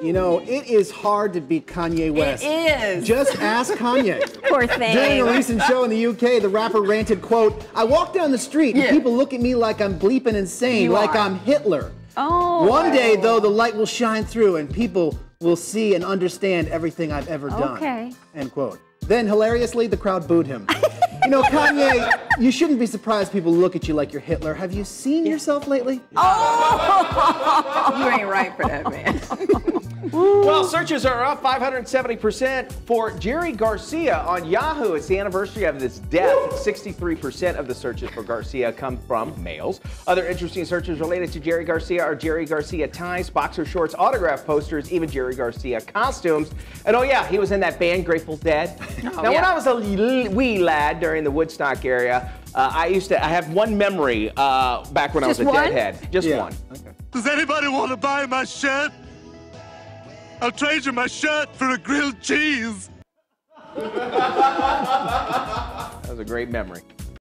You know, it is hard to beat Kanye West. It is. Just ask Kanye. Poor thing. During a recent show in the UK, the rapper ranted, quote, I walk down the street and people look at me like I'm bleeping insane, You like are. I'm Hitler. Oh. One day, though, the light will shine through and people will see and understand everything I've ever done. Okay. End quote. Then, hilariously, the crowd booed him. you know, Kanye, you shouldn't be surprised people look at you like you're Hitler. Have you seen yourself lately? Oh! you ain't right for that, man. Well, searches are up 570% for Jerry Garcia on Yahoo. It's the anniversary of this death. 63% of the searches for Garcia come from males. Other interesting searches related to Jerry Garcia are Jerry Garcia ties, boxer shorts, autograph posters, even Jerry Garcia costumes. And oh, yeah, he was in that band Grateful Dead. now, when. I was a wee lad during the Woodstock area, uh, I used to, I have one memory uh, back when Just I was a one? deadhead. Just Yeah. one. Does anybody want to buy my shirt? I'll trade you my shirt for a grilled cheese. That was a great memory.